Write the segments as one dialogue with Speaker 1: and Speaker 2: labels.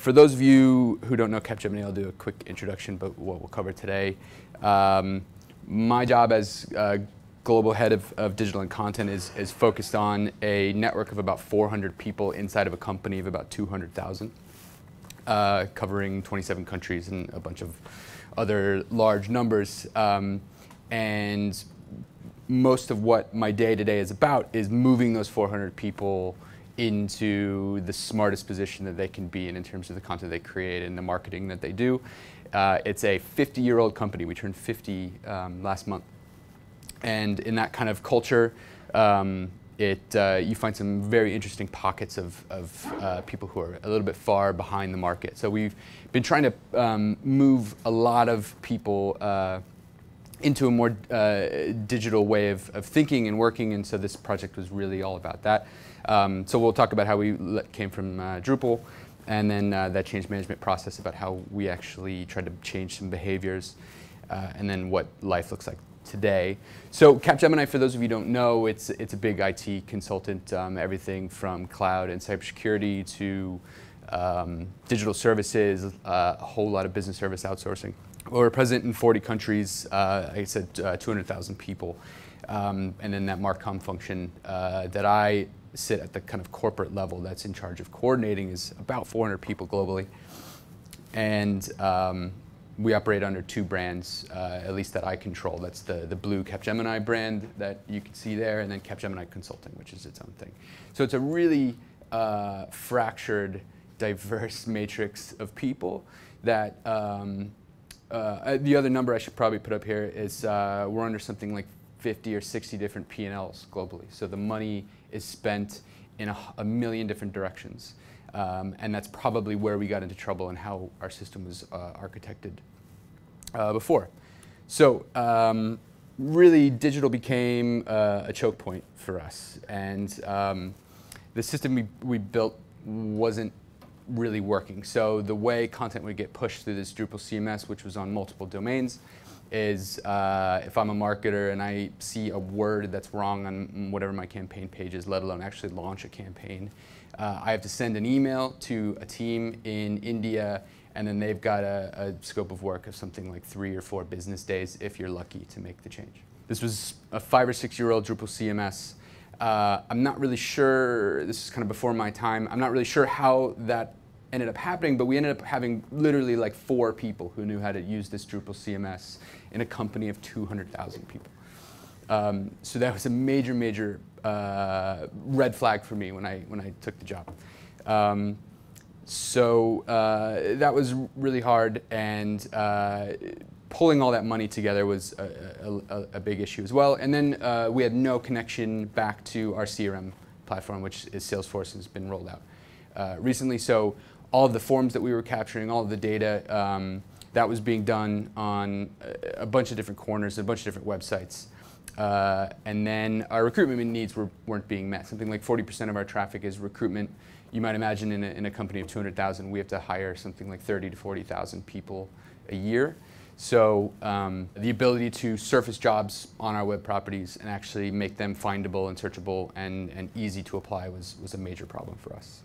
Speaker 1: for those of you who don't know Capgemini, I'll do a quick introduction, but what we'll cover today. Um, my job as uh, global head of, of, digital and content is, is focused on a network of about 400 people inside of a company of about 200,000, uh, covering 27 countries and a bunch of other large numbers. Um, and most of what my day to day is about is moving those 400 people into the smartest position that they can be in in terms of the content they create and the marketing that they do. Uh, it's a 50 year old company. We turned 50 um, last month. And in that kind of culture, um, it, uh, you find some very interesting pockets of, of uh, people who are a little bit far behind the market. So we've been trying to um, move a lot of people uh, into a more uh, digital way of, of thinking and working, and so this project was really all about that. Um, so we'll talk about how we came from uh, Drupal, and then uh, that change management process about how we actually tried to change some behaviors, uh, and then what life looks like today. So Capgemini, for those of you who don't know, it's, it's a big IT consultant, um, everything from cloud and cybersecurity to um, digital services, uh, a whole lot of business service outsourcing. We're present in 40 countries, uh, like I said, uh, 200,000 people. Um, and then that Marcom function that I sit at the kind of corporate level that's in charge of coordinating is about 400 people globally. And um, we operate under two brands, uh, at least that I control. That's the, the blue Capgemini brand that you can see there, and then Capgemini Consulting, which is its own thing. So it's a really uh, fractured, diverse matrix of people that um, uh, the other number I should probably put up here is uh, we're under something like 50 or 60 different P&Ls globally. So the money is spent in a, a million different directions. Um, and that's probably where we got into trouble and how our system was uh, architected uh, before. So um, really digital became uh, a choke point for us. And um, the system we, we built wasn't really working. So the way content would get pushed through this Drupal CMS, which was on multiple domains, is uh, if I'm a marketer and I see a word that's wrong on whatever my campaign page is, let alone actually launch a campaign, uh, I have to send an email to a team in India and then they've got a, a, scope of work of something like three or four business days if you're lucky to make the change. This was a five or six year old Drupal CMS. Uh, I'm not really sure, this is kind of before my time, I'm not really sure how that ended up happening, but we ended up having literally like four people who knew how to use this Drupal CMS in a company of 200,000 people. Um, so that was a major, major uh, red flag for me when I, when I took the job. Um, so uh, that was really hard, and uh, pulling all that money together was a, a, a big issue as well. And then uh, we had no connection back to our CRM platform, which is Salesforce and has been rolled out uh, recently. So all of the forms that we were capturing, all of the data, um, that was being done on a, bunch of different corners, a bunch of different websites. Uh, and then our recruitment needs were, weren't being met. Something like 40% of our traffic is recruitment. You might imagine in a, in a company of 200,000, we have to hire something like 30 to 40,000 people a year. So um, the ability to surface jobs on our web properties and actually make them findable and searchable and, and easy to apply was, was a major problem for us.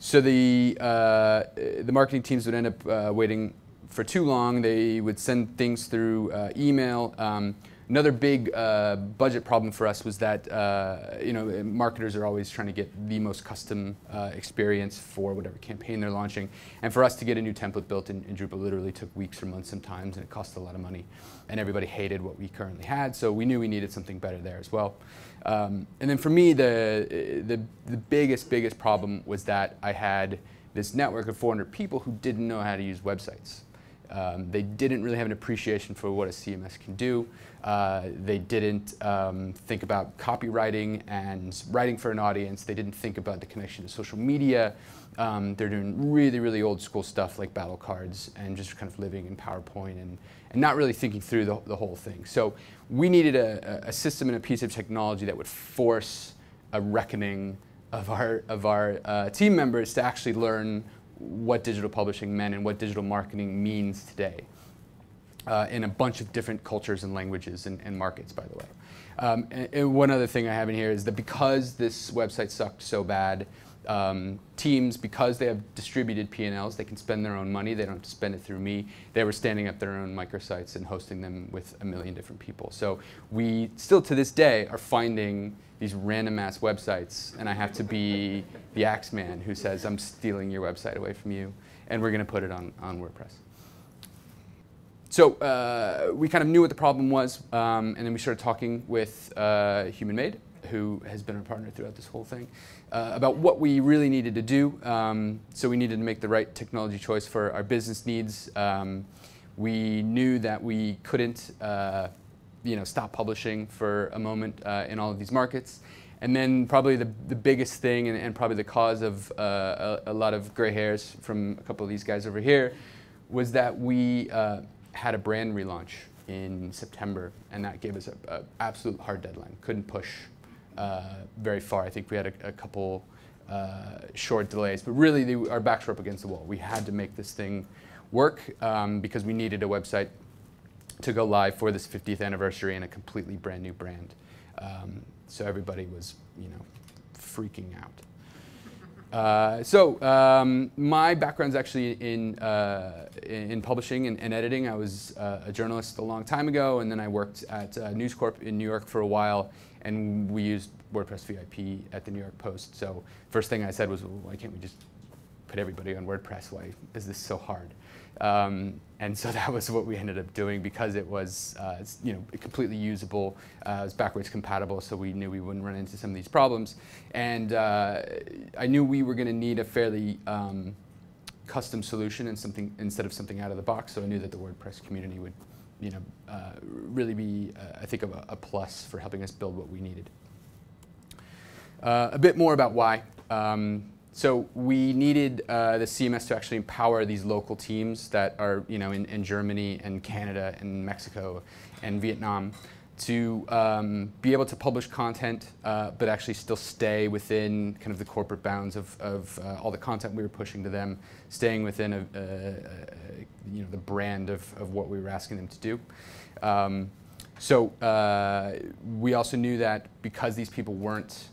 Speaker 1: So the, uh, the marketing teams would end up uh, waiting for too long. They would send things through uh, email. Um, Another big uh, budget problem for us was that uh, you know marketers are always trying to get the most custom uh, experience for whatever campaign they're launching, and for us to get a new template built in, in, Drupal literally took weeks or months sometimes, and it cost a lot of money, and everybody hated what we currently had, so we knew we needed something better there as well. Um, and then for me, the, the the biggest biggest problem was that I had this network of 400 people who didn't know how to use websites. Um, they didn't really have an appreciation for what a CMS can do. Uh, they didn't um, think about copywriting and writing for an audience. They didn't think about the connection to social media. Um, they're doing really, really old school stuff like battle cards and just kind of living in PowerPoint and, and not really thinking through the, the whole thing. So we needed a, a system and a piece of technology that would force a reckoning of our, of our uh, team members to actually learn what digital publishing meant and what digital marketing means today uh, in a bunch of different cultures and languages and, and markets, by the way. Um, and, and, one other thing I have in here is that because this website sucked so bad, um, teams, because they have distributed P&Ls, they can spend their own money. They don't have to spend it through me. They were standing up their own microsites and hosting them with a million different people. So we still to this day are finding these random ass websites, and I have to be the axe man who says, I'm stealing your website away from you, and we're going to put it on, on WordPress. So uh, we kind of knew what the problem was, um, and then we started talking with uh, Human Made, who has been our partner throughout this whole thing, uh, about what we really needed to do. Um, so we needed to make the right technology choice for our business needs. Um, we knew that we couldn't uh, you know, stop publishing for a moment uh, in all of these markets. And then probably the, the biggest thing and, and probably the cause of uh, a, a, lot of gray hairs from a couple of these guys over here was that we uh, had a brand relaunch in September and that gave us an absolute hard deadline. Couldn't push uh, very far. I think we had a, a couple uh, short delays, but really our backs were up against the wall. We had to make this thing work um, because we needed a website to go live for this 50th anniversary in a completely brand new brand. Um, so everybody was, you know, freaking out. Uh, so um, my background is actually in, uh, in publishing and, and, editing. I was uh, a journalist a long time ago, and then I worked at uh, News Corp in New York for a while, and we used WordPress VIP at the New York Post. So first thing I said was, well, why can't we just put everybody on WordPress? Why is this so hard? Um, and so that was what we ended up doing because it was, uh, you know, completely usable. Uh, it was backwards compatible, so we knew we wouldn't run into some of these problems. And uh, I knew we were going to need a fairly um, custom solution and something instead of something out of the box. So I knew that the WordPress community would, you know, uh, really be, uh, I think, a, a, plus for helping us build what we needed. Uh, a bit more about why. Um, so we needed uh, the CMS to actually empower these local teams that are, you know, in, in Germany and Canada and Mexico and Vietnam to um, be able to publish content, uh, but actually still stay within kind of the corporate bounds of, of uh, all the content we were pushing to them, staying within a, a, a, you know, the brand of, of what we were asking them to do. Um, so uh, we also knew that because these people weren't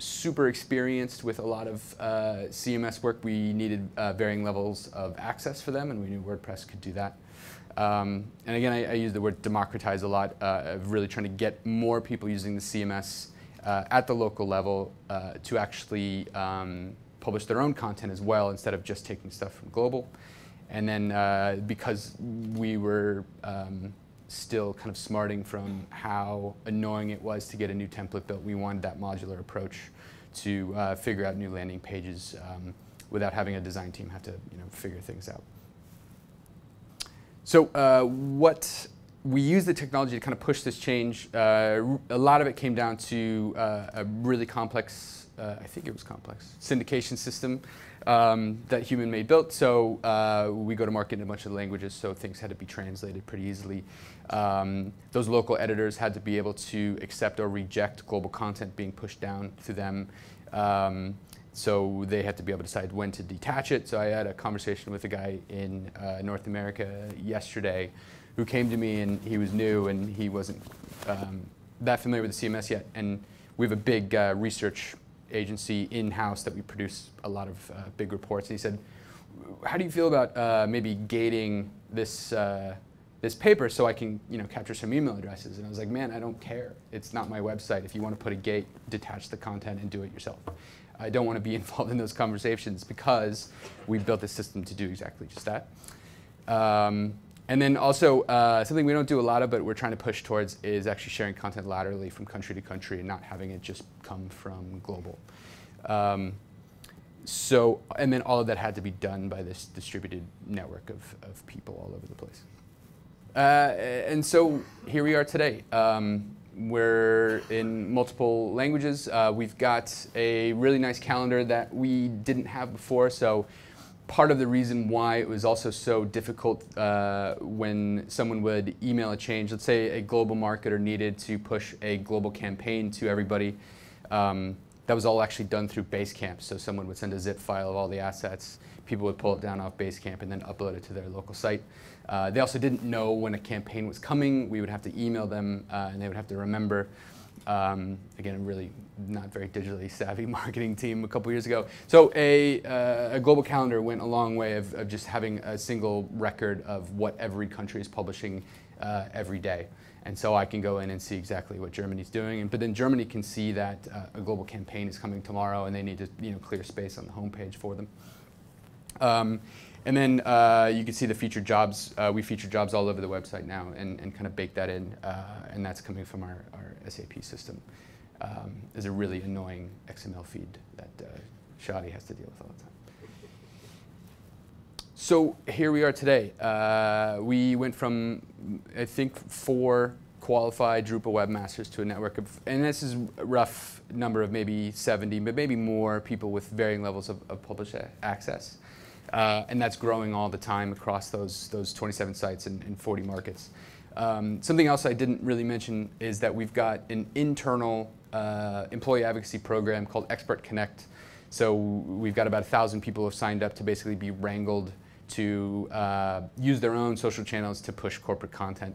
Speaker 1: super experienced with a lot of uh, CMS work. We needed uh, varying levels of access for them, and we knew WordPress could do that. Um, and again, I, I, use the word democratize a lot, uh, of really trying to get more people using the CMS uh, at the local level uh, to actually um, publish their own content as well, instead of just taking stuff from global. And then uh, because we were um, still kind of smarting from how annoying it was to get a new template built. We wanted that modular approach to uh, figure out new landing pages um, without having a design team have to you know, figure things out. So uh, what we used the technology to kind of push this change. Uh, a lot of it came down to uh, a really complex, uh, I think it was complex, syndication system um, that Human Made built. So uh, we go to market in a bunch of languages, so things had to be translated pretty easily. Um, those local editors had to be able to accept or reject global content being pushed down to them. Um, so they had to be able to decide when to detach it. So I had a conversation with a guy in uh, North America yesterday who came to me and he was new and he wasn't um, that familiar with the CMS yet. And we have a big uh, research agency in-house that we produce a lot of uh, big reports. And he said, how do you feel about uh, maybe gating this, uh, this paper so I can you know, capture some email addresses? And I was like, man, I don't care. It's not my website. If you want to put a gate, detach the content and do it yourself. I don't want to be involved in those conversations because we built a system to do exactly just that. Um, and then also, uh, something we don't do a lot of, but we're trying to push towards is actually sharing content laterally from country to country and not having it just come from global. Um, so, and then all of that had to be done by this distributed network of, of people all over the place. Uh, and so here we are today. Um, we're in multiple languages. Uh, we've got a really nice calendar that we didn't have before. So part of the reason why it was also so difficult uh, when someone would email a change. Let's say a global marketer needed to push a global campaign to everybody. Um, that was all actually done through Basecamp. So someone would send a zip file of all the assets. People would pull it down off Basecamp and then upload it to their local site. Uh, they also didn't know when a campaign was coming. We would have to email them uh, and they would have to remember Um, again, a really not very digitally savvy marketing team a couple years ago. So a, uh, a global calendar went a long way of, of, just having a single record of what every country is publishing uh, every day. And so I can go in and see exactly what Germany's doing. And, but then Germany can see that uh, a global campaign is coming tomorrow and they need to you know, clear space on the homepage for them. Um, and then uh, you can see the featured jobs. Uh, we feature jobs all over the website now and, and kind of bake that in. Uh, and that's coming from our, our SAP system. Um, there's a really annoying XML feed that uh, Shadi has to deal with all the time. So here we are today. Uh, we went from, I think, four qualified Drupal webmasters to a network of, and this is a rough number of maybe 70, but maybe more people with varying levels of, of access. Uh, and that's growing all the time across those, those 27 sites and, and 40 markets. Um, something else I didn't really mention is that we've got an internal uh, employee advocacy program called Expert Connect. So we've got about a thousand people who have signed up to basically be wrangled to uh, use their own social channels to push corporate content.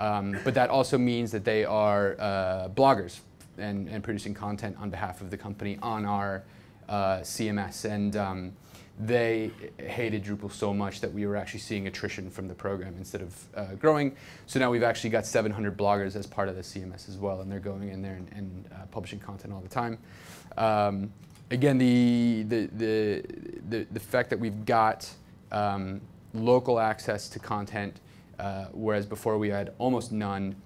Speaker 1: Um, but that also means that they are uh, bloggers and, and, producing content on behalf of the company on our uh, CMS. And um, they hated Drupal so much that we were actually seeing attrition from the program instead of uh, growing. So now we've actually got 700 bloggers as part of the CMS as well, and they're going in there and, and uh, publishing content all the time. Um, again, the, the, the, the, the fact that we've got um, local access to content, uh, whereas before we had almost none,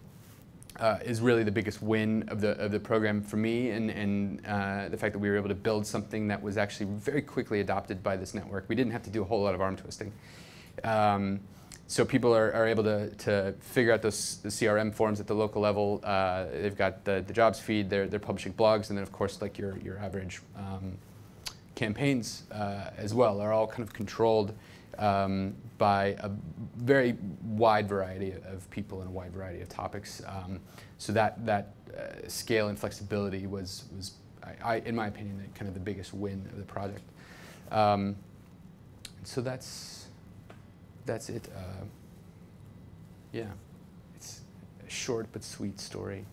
Speaker 1: uh, is really the biggest win of the, of the program for me and, and uh, the fact that we were able to build something that was actually very quickly adopted by this network. We didn't have to do a whole lot of arm twisting. Um, so people are, are able to, to figure out those the CRM forms at the local level. Uh, they've got the, the jobs feed, they're, they're publishing blogs, and then of course like your, your average um, campaigns uh, as well are all kind of controlled um, by a very wide variety of people and a wide variety of topics. Um, so that, that uh, scale and flexibility was, was I, I, in my opinion, the, kind of the biggest win of the project. Um, so that's, that's it. Uh, yeah, it's a short but sweet story.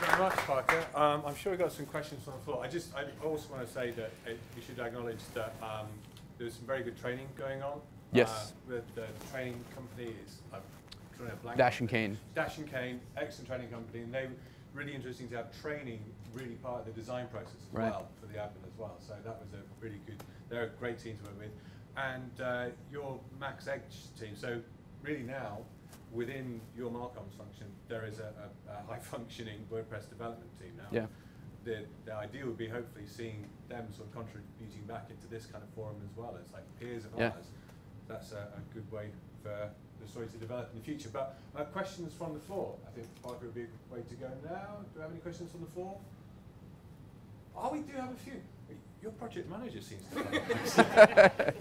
Speaker 2: very much, Parker. Um, I'm sure we've got some questions on the floor. I just, I also want to say that it, we should acknowledge that um, there's some very good training going on.
Speaker 1: Yes.
Speaker 2: Uh, with the training company is uh,
Speaker 1: Dash and Kane.
Speaker 2: Dash and Kane, excellent training company, and they were really interesting to have training really part of the design process as right. well for the admin as well. So that was a really good. They're a great team to work with, and uh, your Max Edge team. So really now within your Marcoms function, there is a, a, a high-functioning WordPress development team now.
Speaker 1: Yeah.
Speaker 2: The, the idea would be hopefully seeing them sort of contributing back into this kind of forum as well as like peers of yeah. ours. That's a, a, good way for the story to develop in the future. But uh, questions from the floor. I think Parker would be a good way to go now. Do we have any questions from the floor? Oh, we do have a few. Your project manager seems to have.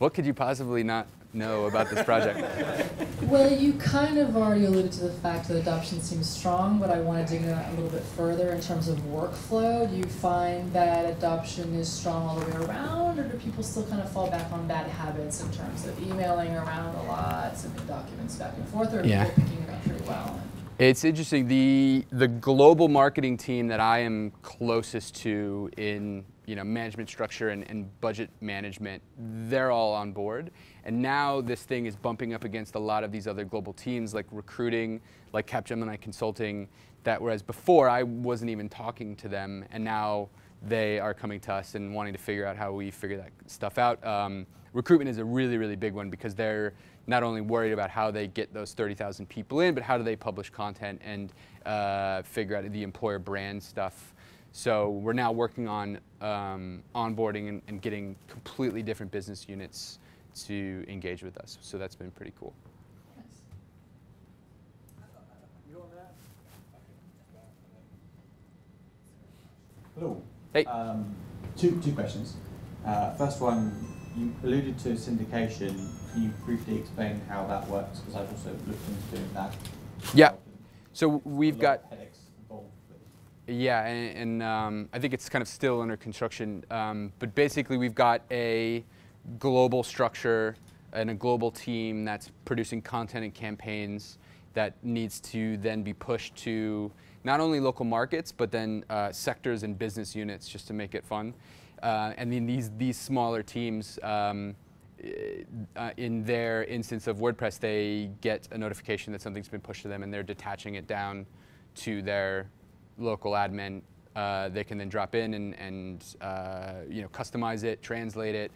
Speaker 1: What could you possibly not know about this project?
Speaker 3: well, you kind of already alluded to the fact that adoption seems strong, but I want to dig that a little bit further in terms of workflow. Do you find that adoption is strong all the way around, or do people still kind of fall back on bad habits in terms of emailing around a lot, sending documents back and forth, or are yeah. people picking it up pretty well?
Speaker 1: It's interesting. The the global marketing team that I am closest to in you know management structure and, and budget management, they're all on board. And now this thing is bumping up against a lot of these other global teams like recruiting, like Capgemini Consulting, that whereas before I wasn't even talking to them, and now they are coming to us and wanting to figure out how we figure that stuff out. Um, recruitment is a really, really big one because they're not only worried about how they get those 30,000 people in, but how do they publish content and uh, figure out the employer brand stuff. So we're now working on um, onboarding and, and, getting completely different business units to engage with us. So that's been pretty cool.
Speaker 4: Hello.
Speaker 1: Hey.
Speaker 4: Um, two, two questions. Uh, first one, you alluded to syndication. Can you briefly explain how that works? Because I've also looked into doing that.
Speaker 1: Yeah. So we've got. Yeah, and, and um, I think it's kind of still under construction. Um, but basically, we've got a global structure and a global team that's producing content and campaigns that needs to then be pushed to not only local markets, but then uh, sectors and business units just to make it fun. Uh, and then these, these smaller teams, um, uh, in their instance of WordPress, they get a notification that something's been pushed to them and they're detaching it down to their local admin. Uh, they can then drop in and, and uh, you know, customize it, translate it,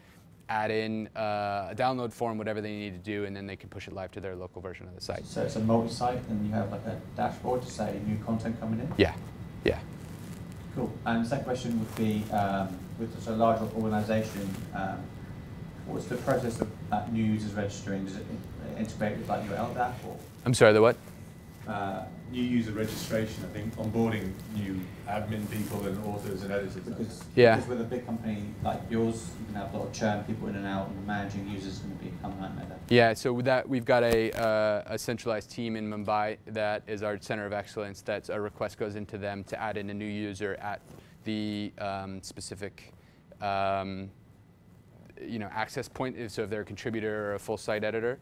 Speaker 1: add in uh, a download form, whatever they need to do, and then they can push it live to their local version of the site.
Speaker 4: So it's a multi-site, and you have like a dashboard to say new content coming in.
Speaker 1: Yeah, yeah.
Speaker 4: Cool. And the second question would be, um, with such a large organisation, um, what's the process of that new users registering? Does it in- integrate with like your LDAP or
Speaker 1: I'm sorry, the what?
Speaker 2: Uh, new user registration, I think, onboarding new admin people and authors and editors.
Speaker 4: because,
Speaker 1: Yeah.
Speaker 4: because with a big company like yours, you can have a lot of churn, people in and out, and managing users can become a nightmare. Then.
Speaker 1: Yeah, so with that we've got a, uh, a centralized team in Mumbai that is our center of excellence. That's a request goes into them to add in a new user at the um, specific, um, you know, access point. So if they're a contributor or a full site editor,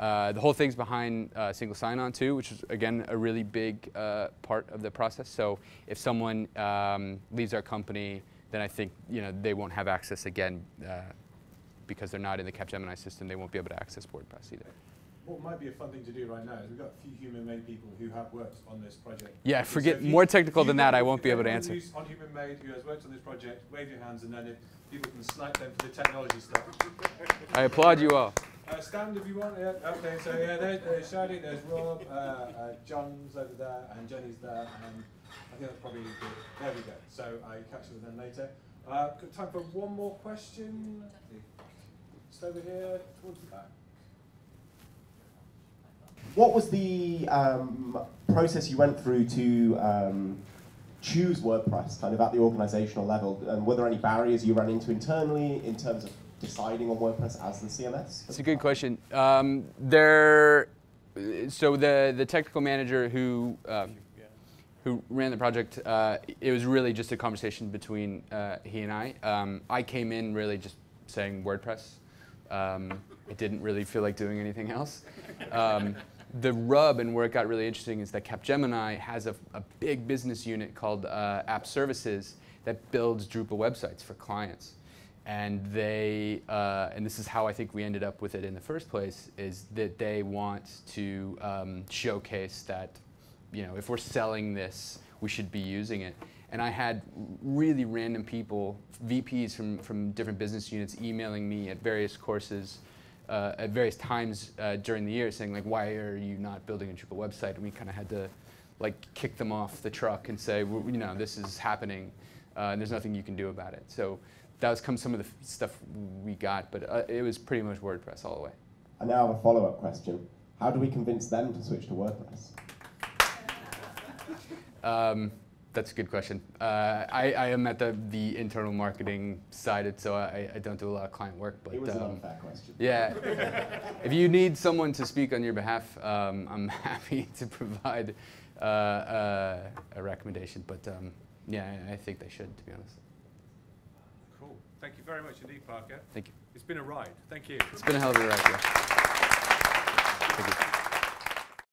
Speaker 1: uh, the whole thing's behind uh, single sign-on too, which is again a really big uh, part of the process. So if someone um, leaves our company, then I think you know they won't have access again uh, because they're not in the Capgemini system. They won't be able to access WordPress either.
Speaker 2: What might be a fun thing to do right now is we've got a few human-made people who have worked on this project.
Speaker 1: Yeah,
Speaker 2: So
Speaker 1: forget
Speaker 2: you-
Speaker 1: more technical than that. I won't be able to answer.
Speaker 2: who's On human-made who has worked on this project, wave your hands, and then if people can snipe them for the technology stuff.
Speaker 1: I applaud you all.
Speaker 2: Uh, stand if you want. Yeah. Okay. So yeah, there's, there's Shadi, there's Rob, uh, uh, John's over there, and Jenny's there, and I think that's probably good. There we go. So I catch you with them later. Uh, time for one more question. Just over here towards the back.
Speaker 5: What was the um, process you went through to um, choose WordPress, kind of at the organizational level? And were there any barriers you ran into internally in terms of deciding on WordPress as the CMS?
Speaker 1: It's a good question. Um, there, so the the technical manager who um, who ran the project, uh, it was really just a conversation between uh, he and I. Um, I came in really just saying WordPress. Um, I didn't really feel like doing anything else. Um, the rub and where it got really interesting is that Capgemini has a, a big business unit called uh, App Services that builds Drupal websites for clients. And they, uh, and this is how I think we ended up with it in the first place, is that they want to um, showcase that, you know, if we're selling this, we should be using it. And I had really random people, VPs from, from different business units, emailing me at various courses, uh, at various times uh, during the year, saying like, "Why are you not building a Drupal website?" And we kind of had to like kick them off the truck and say, well, you know, this is happening, uh, and there's nothing you can do about it. So that was come some of the f- stuff we got, but uh, it was pretty much WordPress all the way.
Speaker 5: I now have a follow-up question. How do we convince them to switch to WordPress?
Speaker 1: Um, that's a good question. Uh, I, I am at the, the internal marketing side, so I, I don't do a lot of client work. But
Speaker 5: it was an
Speaker 1: um,
Speaker 5: unfair question.
Speaker 1: yeah, if you need someone to speak on your behalf, um, I'm happy to provide uh, uh, a recommendation. But um, yeah, I, I think they should, to be honest.
Speaker 2: Thank you very much indeed, Parker.
Speaker 1: Thank you.
Speaker 2: It's been a ride. Thank you.
Speaker 1: It's been a hell of a ride. yeah. Thank you.